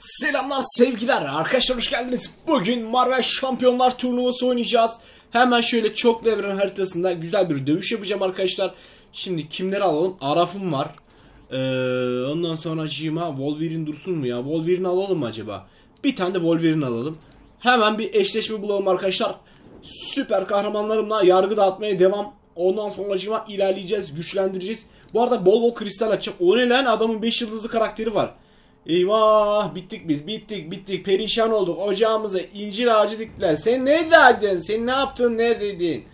Selamlar sevgiler arkadaşlar hoş geldiniz. Bugün Marvel Şampiyonlar Turnuvası oynayacağız. Hemen şöyle çok evren haritasında güzel bir dövüş yapacağım arkadaşlar. Şimdi kimleri alalım? Araf'ım var. Ee, ondan sonra Jima Wolverine dursun mu ya? Wolverine alalım mı acaba? Bir tane de Wolverine alalım. Hemen bir eşleşme bulalım arkadaşlar. Süper kahramanlarımla yargı dağıtmaya devam. Ondan sonra Jima ilerleyeceğiz, güçlendireceğiz. Bu arada bol bol kristal açacağım. O ne lan adamın 5 yıldızlı karakteri var. Eyvah bittik biz bittik bittik perişan olduk ocağımıza incir ağacı diktiler. Sen neredeydin sen ne yaptın neredeydin?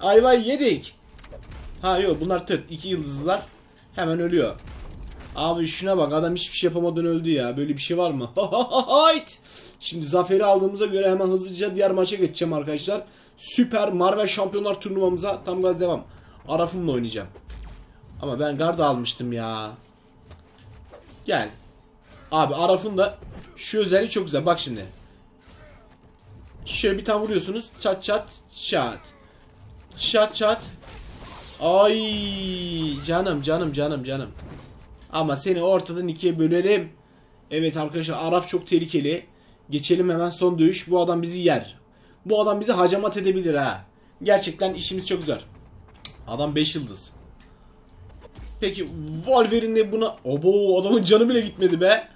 Ayvayı yedik. Ha yok bunlar tırt iki yıldızlılar hemen ölüyor. Abi şuna bak adam hiçbir şey yapamadan öldü ya böyle bir şey var mı? Şimdi zaferi aldığımıza göre hemen hızlıca diğer maça geçeceğim arkadaşlar. Süper Marvel Şampiyonlar turnuvamıza tam gaz devam. Araf'ımla oynayacağım. Ama ben garda almıştım ya. Gel. Abi Araf'ın da şu özelliği çok güzel. Bak şimdi. Şöyle bir tane vuruyorsunuz. Çat çat çat. Çat çat. Ay canım canım canım canım. Ama seni ortadan ikiye bölerim. Evet arkadaşlar Araf çok tehlikeli. Geçelim hemen son dövüş. Bu adam bizi yer. Bu adam bizi hacamat edebilir ha. Gerçekten işimiz çok zor. Adam 5 yıldız. Peki Wolverine'le buna... Obo adamın canı bile gitmedi be.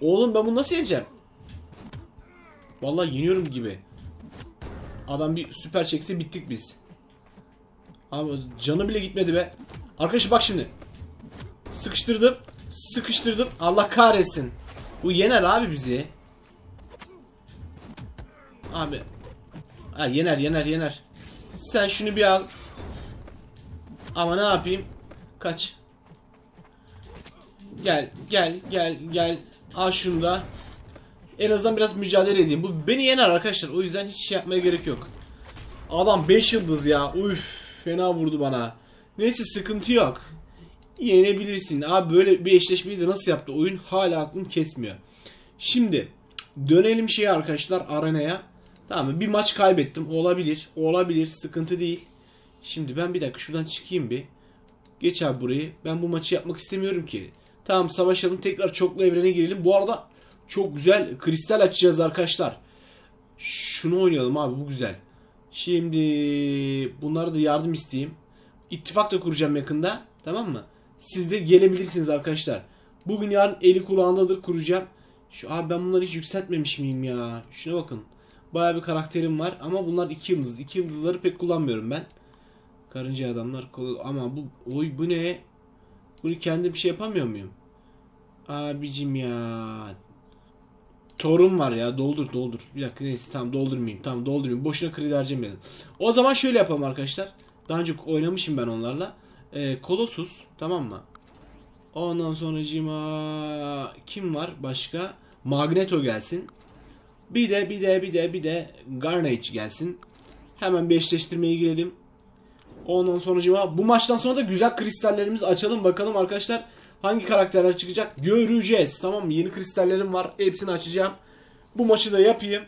Oğlum ben bunu nasıl yeneceğim? Vallahi yeniyorum gibi. Adam bir süper çekse bittik biz. Abi canı bile gitmedi be. Arkadaş bak şimdi. Sıkıştırdım. Sıkıştırdım. Allah kahretsin. Bu yener abi bizi. Abi. Ha, yener yener yener. Sen şunu bir al. Ama ne yapayım? Kaç. Gel gel gel gel. Al şunu da. En azından biraz mücadele edeyim. Bu beni yener arkadaşlar. O yüzden hiç şey yapmaya gerek yok. Adam 5 yıldız ya. Uf fena vurdu bana. Neyse sıkıntı yok. Yenebilirsin. Abi böyle bir eşleşmeyi de nasıl yaptı? Oyun hala aklım kesmiyor. Şimdi dönelim şeye arkadaşlar arenaya. Tamam mı? Bir maç kaybettim. Olabilir. Olabilir. Sıkıntı değil. Şimdi ben bir dakika şuradan çıkayım bir. Geç abi burayı. Ben bu maçı yapmak istemiyorum ki. Tamam savaşalım. Tekrar çoklu evrene girelim. Bu arada çok güzel kristal açacağız arkadaşlar. Şunu oynayalım abi bu güzel. Şimdi bunları da yardım isteyeyim. İttifak da kuracağım yakında. Tamam mı? Siz de gelebilirsiniz arkadaşlar. Bugün yarın eli kulağındadır kuracağım. Şu abi ben bunları hiç yükseltmemiş miyim ya? Şuna bakın. Baya bir karakterim var ama bunlar iki yıldız. İki yıldızları pek kullanmıyorum ben. Karınca adamlar ama bu oy bu ne? Bunu kendi bir şey yapamıyor muyum? Abicim ya. Torun var ya doldur doldur. Bir dakika neyse tamam doldurmayayım. Tamam doldurmayayım. Boşuna kredi harcamayalım. O zaman şöyle yapalım arkadaşlar. Daha önce oynamışım ben onlarla. Ee, Colossus tamam mı? Ondan sonra cima kim var başka? Magneto gelsin. Bir de bir de bir de bir de Garnage gelsin. Hemen bir eşleştirmeye girelim. Ondan sonra bu maçtan sonra da güzel kristallerimizi açalım bakalım arkadaşlar hangi karakterler çıkacak göreceğiz. Tamam mı? Yeni kristallerim var. Hepsini açacağım. Bu maçı da yapayım.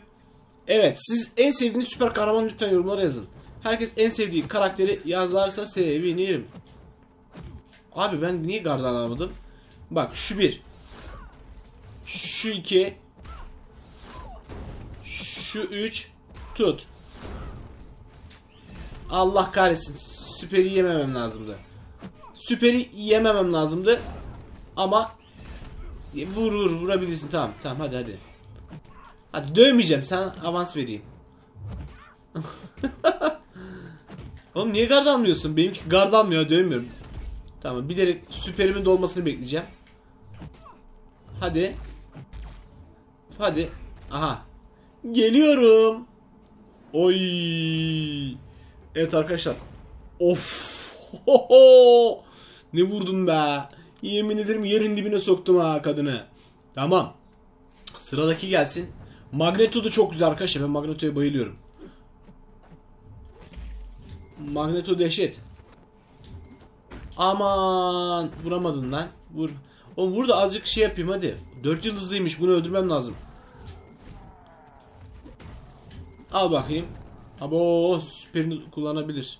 Evet siz en sevdiğiniz süper kahraman lütfen yorumlara yazın. Herkes en sevdiği karakteri yazarsa sevinirim. Abi ben niye garda alamadım? Bak şu bir. Şu iki. Şu üç. Tut. Allah kahretsin. Süperi yememem lazımdı. Süperi yememem lazımdı. Ama vur vur vurabilirsin tamam tamam hadi hadi. Hadi dövmeyeceğim sen avans vereyim. Oğlum niye gard almıyorsun? Benimki gard almıyor dövmüyorum. Tamam de süperimin dolmasını bekleyeceğim. Hadi. Hadi. Aha. Geliyorum. Oy. Evet arkadaşlar. Of. Ne vurdum be. Yemin ederim yerin dibine soktum ha kadını. Tamam. Sıradaki gelsin. Magneto da çok güzel arkadaşlar. Ben Magneto'ya bayılıyorum. Magneto dehşet. Aman vuramadın lan. Vur. O vur da azıcık şey yapayım hadi. 4 yıldızlıymış. Bunu öldürmem lazım. Al bakayım. Abo süperini kullanabilir.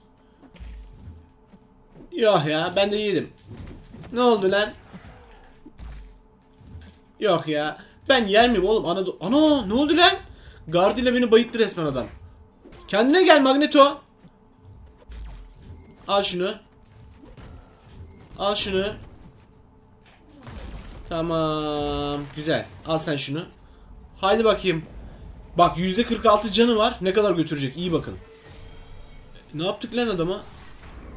Yok ya ben de yedim. Ne oldu lan? Yok ya. Ben yer miyim oğlum? Ana, ana ne oldu lan? Guard ile beni bayıttı resmen adam. Kendine gel Magneto. Al şunu. Al şunu. Tamam. Güzel. Al sen şunu. Haydi bakayım. Bak %46 canı var. Ne kadar götürecek? İyi bakın. Ne yaptık lan adama?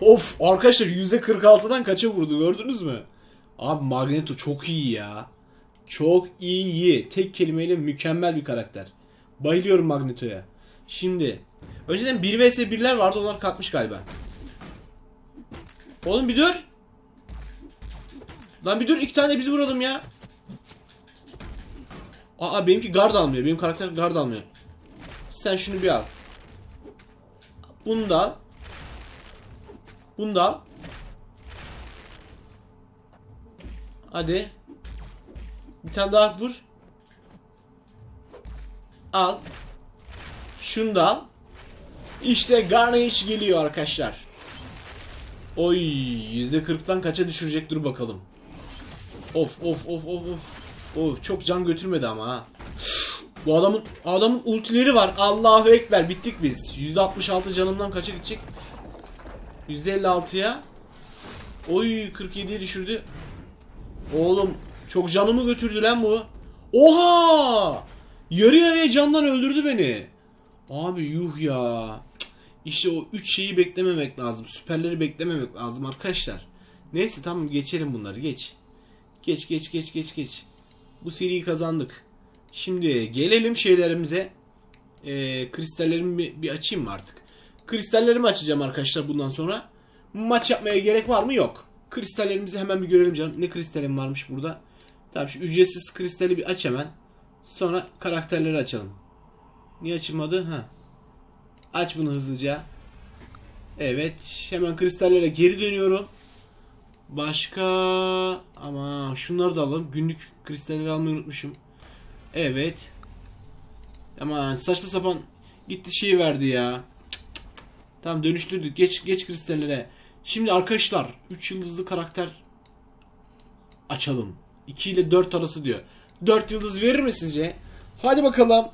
Of arkadaşlar %46'dan kaça vurdu gördünüz mü? Abi Magneto çok iyi ya. Çok iyi. Tek kelimeyle mükemmel bir karakter. Bayılıyorum Magneto'ya. Şimdi önceden 1 vs 1'ler vardı onlar kalkmış galiba. Oğlum bir dur. Lan bir dur iki tane bizi vuralım ya. Aa benimki guard almıyor. Benim karakter guard almıyor. Sen şunu bir al. Bunu da. Bunu da. Hadi. Bir tane daha vur. Al. Şunu da al. İşte Garnish geliyor arkadaşlar. Oy %40'tan kaça düşürecek dur bakalım. Of of of of of. Of çok can götürmedi ama ha. Bu adamın adamın ultileri var. Allahu ekber bittik biz. %66 canımdan kaça gidecek? %56'ya. Oy 47'ye düşürdü. Oğlum çok canımı götürdü lan bu. Oha! Yarı yarıya candan öldürdü beni. Abi yuh ya. İşte o üç şeyi beklememek lazım. Süperleri beklememek lazım arkadaşlar. Neyse tamam geçelim bunları geç. Geç geç geç geç geç. Bu seriyi kazandık. Şimdi gelelim şeylerimize. Ee, kristallerimi bir, bir açayım mı artık? Kristallerimi açacağım arkadaşlar bundan sonra. Maç yapmaya gerek var mı? Yok. Kristallerimizi hemen bir görelim canım. Ne kristalim varmış burada? Tamam şu ücretsiz kristali bir aç hemen. Sonra karakterleri açalım. Niye açılmadı? Ha. Aç bunu hızlıca. Evet. Hemen kristallere geri dönüyorum. Başka ama şunları da alalım. Günlük kristalleri almayı unutmuşum. Evet. Ama saçma sapan gitti şey verdi ya. Tamam dönüştürdük. Geç geç kristallere. Şimdi arkadaşlar 3 yıldızlı karakter açalım. 2 ile 4 arası diyor. 4 yıldız verir mi sizce? Hadi bakalım.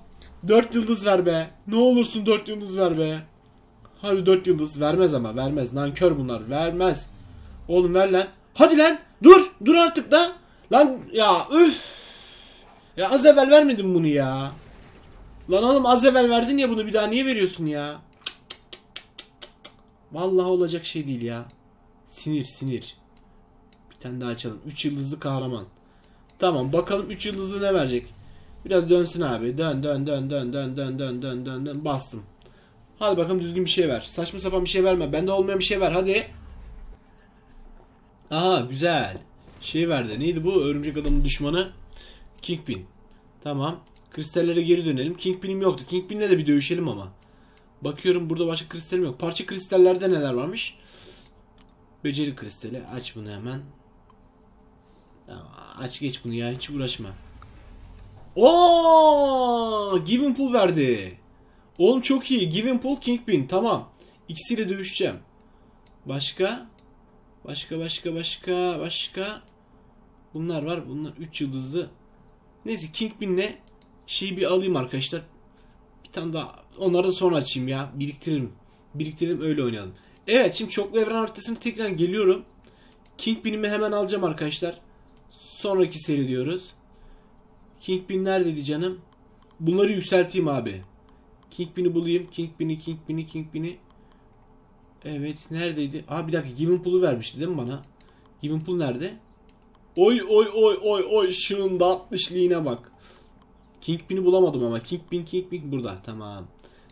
4 yıldız ver be. Ne olursun 4 yıldız ver be. Hadi 4 yıldız. Vermez ama vermez. Nankör bunlar. Vermez. Oğlum ver lan. Hadi lan. Dur. Dur artık da. Lan ya üf. Ya az evvel vermedin bunu ya. Lan oğlum az evvel verdin ya bunu bir daha niye veriyorsun ya? Vallahi olacak şey değil ya. Sinir sinir. Bir tane daha açalım. 3 yıldızlı kahraman. Tamam bakalım 3 yıldızlı ne verecek? Biraz dönsün abi. Dön dön dön dön dön dön dön dön dön dön. Bastım. Hadi bakalım düzgün bir şey ver. Saçma sapan bir şey verme. Bende olmayan bir şey ver. Hadi. Aa güzel. Şey verdi. Neydi bu? Örümcek adamın düşmanı. Kingpin. Tamam. Kristallere geri dönelim. Kingpin'im yoktu. Kingpin'le de bir dövüşelim ama. Bakıyorum burada başka kristalim yok. Parça kristallerde neler varmış? Beceri kristali. Aç bunu hemen. Aç geç bunu ya. Hiç uğraşma. Oo, Given Pool verdi. Oğlum çok iyi. Given Pool Kingpin. Tamam. İkisiyle dövüşeceğim. Başka? Başka başka başka başka. Bunlar var. Bunlar 3 yıldızlı. Neyse Kingpin'le şeyi bir alayım arkadaşlar. Bir tane daha. Onları da sonra açayım ya. Biriktiririm. Biriktiririm öyle oynayalım. Evet şimdi çoklu evren haritasını tekrar geliyorum. Kingpin'imi hemen alacağım arkadaşlar. Sonraki seri diyoruz. Kingpin neredeydi canım? Bunları yükselteyim abi. Kingpin'i bulayım. Kingpin'i, Kingpin'i, Kingpin'i. Evet neredeydi? Aa bir dakika Given Pool'u vermişti değil mi bana? Given Pool nerede? Oy oy oy oy oy şunun da 60'liğine bak. Kingpin'i bulamadım ama. Kingpin Kingpin burada. Tamam.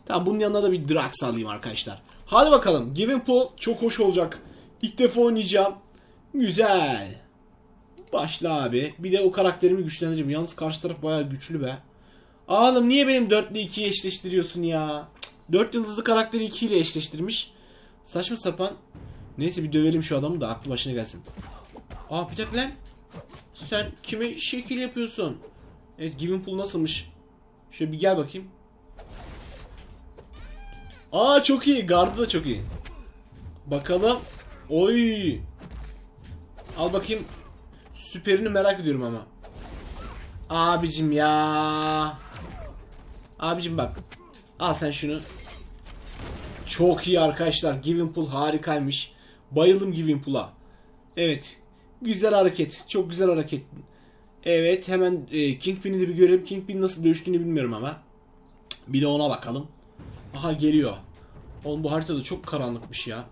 Tamam bunun yanına da bir Drax alayım arkadaşlar. Hadi bakalım. Given Pool çok hoş olacak. İlk defa oynayacağım. Güzel. Başla abi. Bir de o karakterimi güçlendireceğim. Yalnız karşı taraf bayağı güçlü be. Oğlum niye benim 4 ile 2'yi eşleştiriyorsun ya? 4 yıldızlı karakteri 2 ile eşleştirmiş. Saçma sapan. Neyse bir dövelim şu adamı da aklı başına gelsin. Aa bir dakika lan. Sen kime şekil yapıyorsun? Evet Given Pool nasılmış? Şöyle bir gel bakayım. Aa çok iyi. Gardı da çok iyi. Bakalım. Oy. Al bakayım. Süperini merak ediyorum ama. Abicim ya. Abicim bak. Al sen şunu. Çok iyi arkadaşlar. Giving Pool harikaymış. Bayıldım Giving Pool'a. Evet. Güzel hareket. Çok güzel hareket. Evet hemen e, Kingpin'i de bir görelim. Kingpin nasıl dövüştüğünü bilmiyorum ama. Bir de ona bakalım. Aha geliyor. Oğlum bu haritada çok karanlıkmış ya.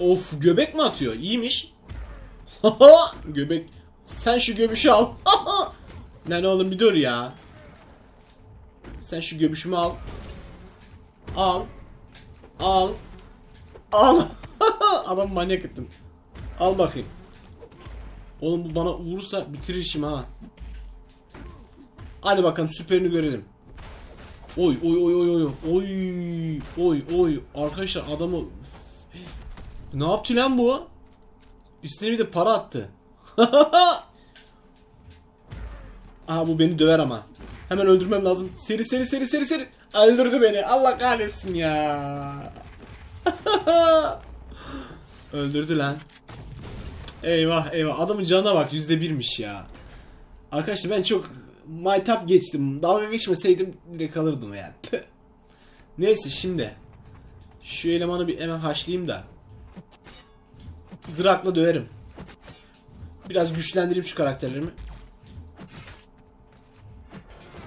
Of göbek mi atıyor? İyiymiş. göbek. Sen şu göbüşü al. Lan oğlum bir dur ya. Sen şu göbüşümü al. Al. Al. Al. Adam manyak ettim. Al bakayım. Oğlum bu bana vurursa bitirir işimi ha. Hadi bakalım süperini görelim. Oy oy oy oy oy oy oy oy arkadaşlar adamı ne yaptı lan bu? Üstüne bir de para attı. Aha bu beni döver ama. Hemen öldürmem lazım. Seri seri seri seri seri. Öldürdü beni. Allah kahretsin ya. Öldürdü lan. Eyvah eyvah. Adamın canına bak yüzde birmiş ya. Arkadaşlar ben çok maytap geçtim. Dalga geçmeseydim direkt alırdım yani. Püh. Neyse şimdi. Şu elemanı bir hemen haşlayayım da. Drak'la döverim. Biraz güçlendireyim şu karakterlerimi.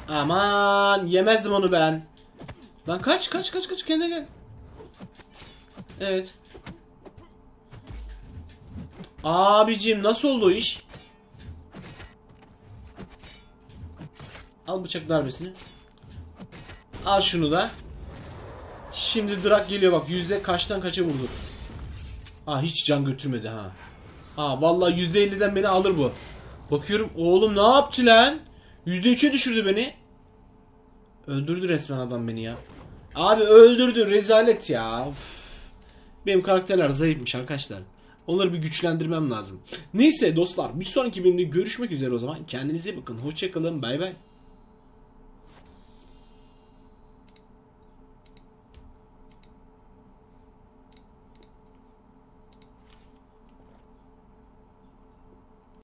Aman yemezdim onu ben. Lan kaç kaç kaç kaç kendine gel. Evet. Abicim nasıl oldu iş? Al bıçak darbesini. Al şunu da. Şimdi Drak geliyor bak yüzde kaçtan kaça vurdu. Ha hiç can götürmedi ha. Ha vallahi yüzde elliden beni alır bu. Bakıyorum oğlum ne yaptı lan? Yüzde üçe düşürdü beni. Öldürdü resmen adam beni ya. Abi öldürdü rezalet ya. Uf. Benim karakterler zayıfmış arkadaşlar. Onları bir güçlendirmem lazım. Neyse dostlar bir sonraki bölümde görüşmek üzere o zaman. Kendinize bakın. Hoşçakalın. Bay bay.